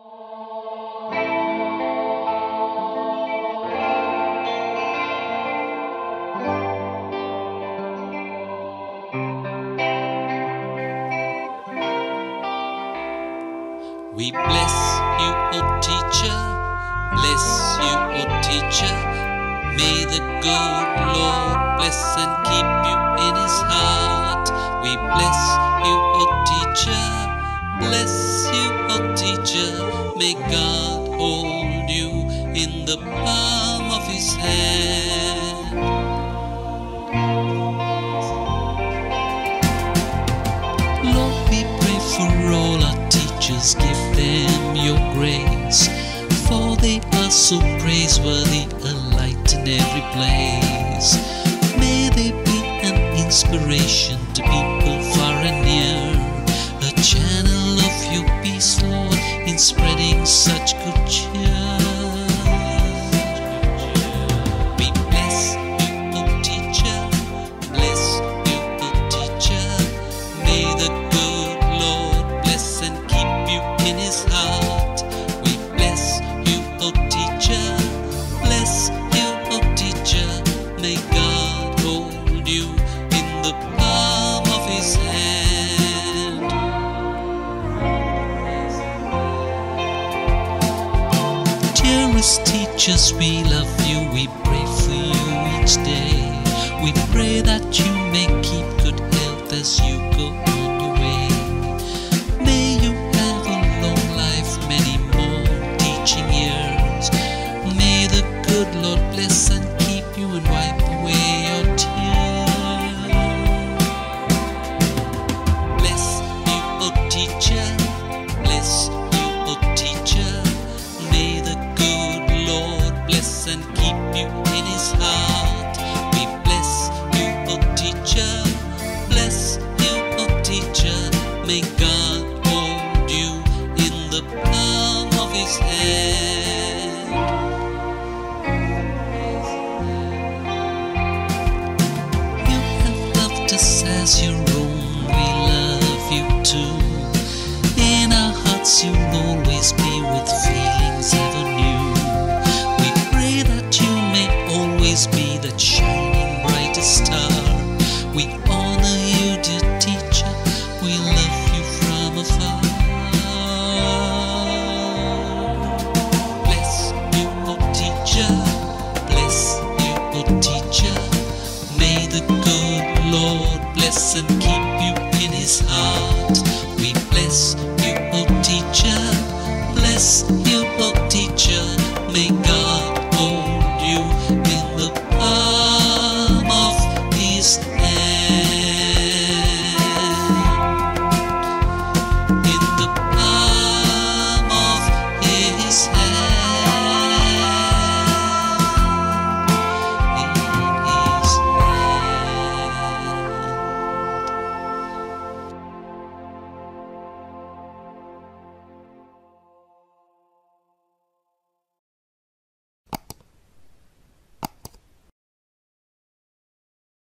We bless you, O teacher. Bless you, O teacher. May the good Lord bless and keep you in his heart. May God hold you in the palm of his hand. Lord, we pray for all our teachers, give them your grace, for they are so praiseworthy, a light in every place. May they be an inspiration to people such good cheer. Dearest teachers, we love you, we pray for you each day. We pray that you may keep good health as you go on your way. May you have a long life, many more teaching years. May the good Lord bless and keep you and wipe away your tears. Bless you, O teacher. Bless Hold you in the palm of his hand. You have us as your we love you too. In our hearts you'll always be with feelings his heart. We bless you, O teacher, bless you, O teacher. May God